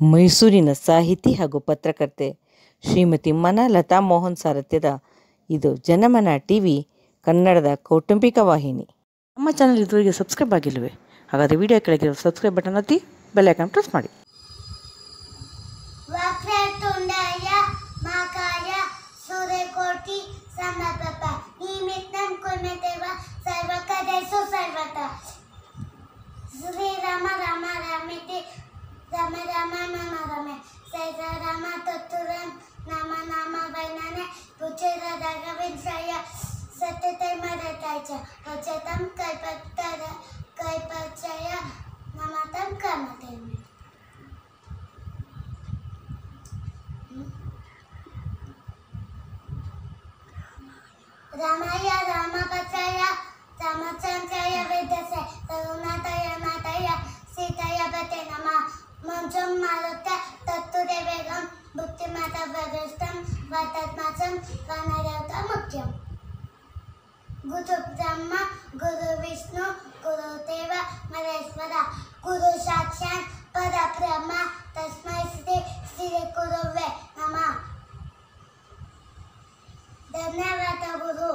ಮೈಸೂರಿನ ಸಾಹಿತಿ ಹಾಗೂ ಪತ್ರಕರ್ತೆ ಶ್ರೀಮತಿ ಮನಲತಾ ಮೋಹನ್ ಸಾರಥ್ಯದ ಇದು ಜನಮನ ಟಿ ವಿ ಕನ್ನಡದ ಕೌಟುಂಬಿಕ ವಾಹಿನಿ. ನಮ್ಮ ಚಾನಲ್ ಇದುವರೆಗೆ ಸಬ್ಸ್ಕ್ರೈಬ್ ಆಗಿಲ್ವೇ? ಹಾಗಾದರೆ ವಿಡಿಯೋ ಕೆಳಗಿರುವ ಸಬ್ಸ್ಕ್ರೈಬ್ ಬಟನ್ ಒತ್ತಿ ಬೆಲ್ ಐಕಾನ್ ಪ್ರೆಸ್ ಮಾಡಿ. ಶ್ರೀರಾಮ ರಾಮ ರಮಿತಿ రమ రమ నమ రమే సైర రమ తత్తురం నమ నమ వైననే పుచిర రగవింద్రయ సత్యతే మరతైచ హచతం కల్పత్తర కల్పచయ నమతం కమతే రామయ్య రామపచయ రామచంద్రయ વાતાત્મા કાના દેવતા મુખ્ય ગુરુ બ્રહ્મ ગુરુ વિષ્ણુ ગુરુ દેવ મહેશ્વર ગુરુ સાક્ષાત પરબ્રહ્મ તસ્મૈ શ્રી શ્રી ગુરુવે નમઃ ધન્યવાદ ગુરુ